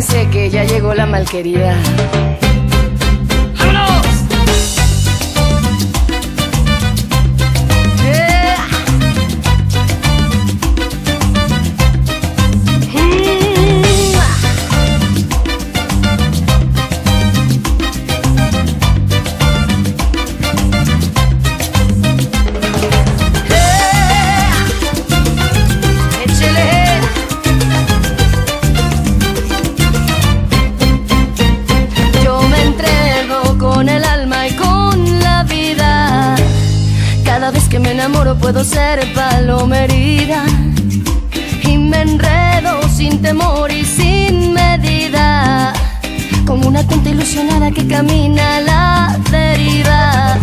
agárrense que ya llegó la malquerida. Cada vez que me enamoro puedo ser paloma herida. Y me enredo sin temor y sin medida. Como una tonta ilusionada que camina a la deriva.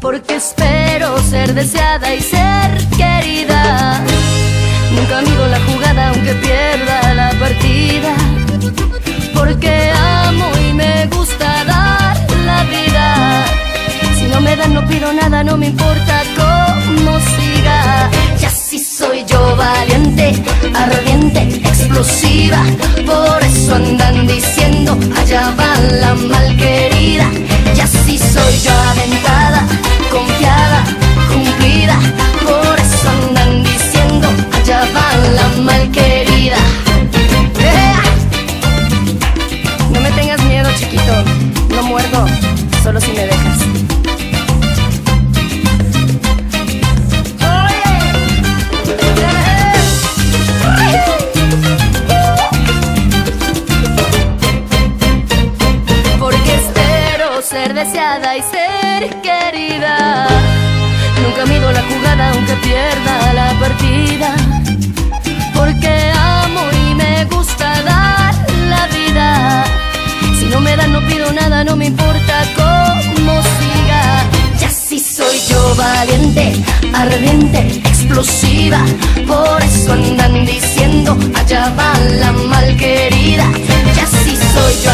Porque espero ser deseada y ser querida. Nunca mido la jugada aunque pierda la partida porque amo y me gusta dar la vida. Si no me dan, no pido nada, no me importa ardiente, explosiva. Por eso andan diciendo, allá va la malquerida. Y así soy yo aventada, confiada, cumplida. Y ser querida. Nunca mido la jugada aunque pierda la partida. Porque amo y me gusta dar la vida. Si no me dan, no pido nada, no me importa cómo siga. Y así soy yo valiente, ardiente, explosiva. Por eso andan diciendo, allá va la malquerida. Y así soy yo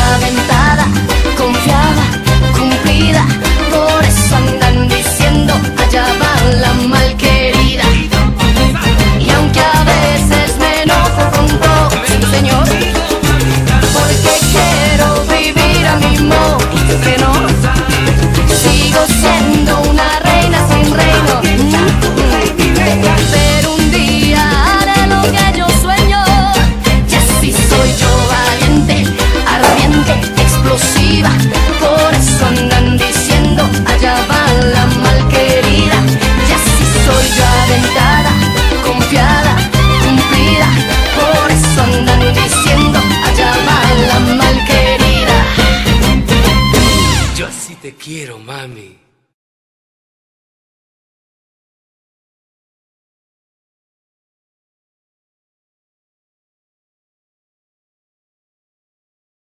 te quiero, mami.